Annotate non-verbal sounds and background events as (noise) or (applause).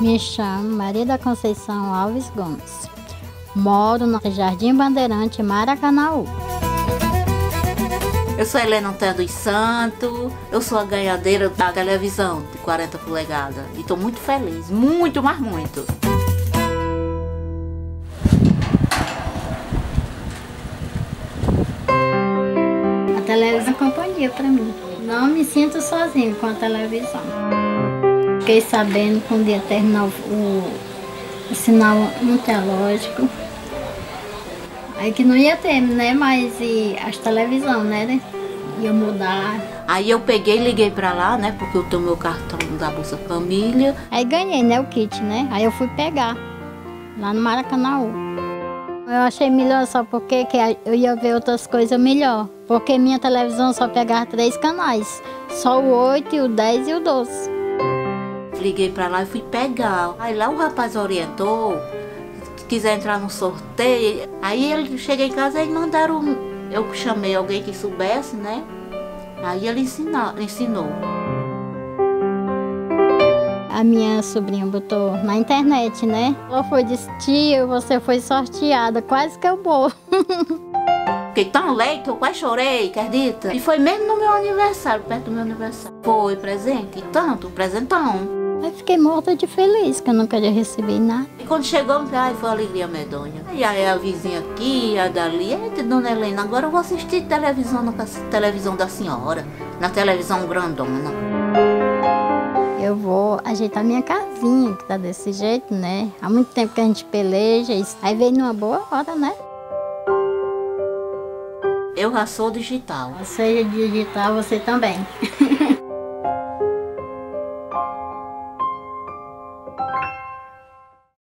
Me chamo Maria da Conceição Alves Gomes. Moro no Jardim Bandeirante, Maracanaú. Eu sou Helena Antônio dos Santos, eu sou a ganhadeira da televisão de 40 polegadas e estou muito feliz, muito, mas muito. A televisão é companhia para mim. Não me sinto sozinho com a televisão. Fiquei sabendo que um dia terminou o, o sinal meteorológico. Aí que não ia ter, né? Mas e as televisão, né? Ia mudar. Aí eu peguei e liguei pra lá, né? Porque eu tenho meu cartão da Bolsa Família. Aí ganhei, né? O kit, né? Aí eu fui pegar lá no Maracanã. Eu achei melhor só porque que eu ia ver outras coisas melhor. Porque minha televisão só pegava três canais. Só o 8, o 10 e o 12. Liguei pra lá e fui pegar. Aí lá o rapaz orientou, se quiser entrar no sorteio. Aí ele cheguei em casa e mandaram. Eu chamei alguém que soubesse, né? Aí ele ensinou. ensinou. A minha sobrinha botou na internet, né? Ela foi disse, tia, você foi sorteada, quase que eu morro. (laughs) Fiquei tão leite que eu quase chorei, acredita? E foi mesmo no meu aniversário, perto do meu aniversário. Foi presente, tanto, presentão. Aí fiquei morta de feliz, que eu não queria receber nada. E quando chegou, ai, foi alegria medonha. E aí a vizinha aqui, a dali, eita, dona Helena, agora eu vou assistir televisão na televisão da senhora, na televisão grandona. Eu vou ajeitar minha casinha, que tá desse jeito, né? Há muito tempo que a gente peleja, aí veio numa boa hora, né? Eu já sou digital. Seja digital, você também. (laughs)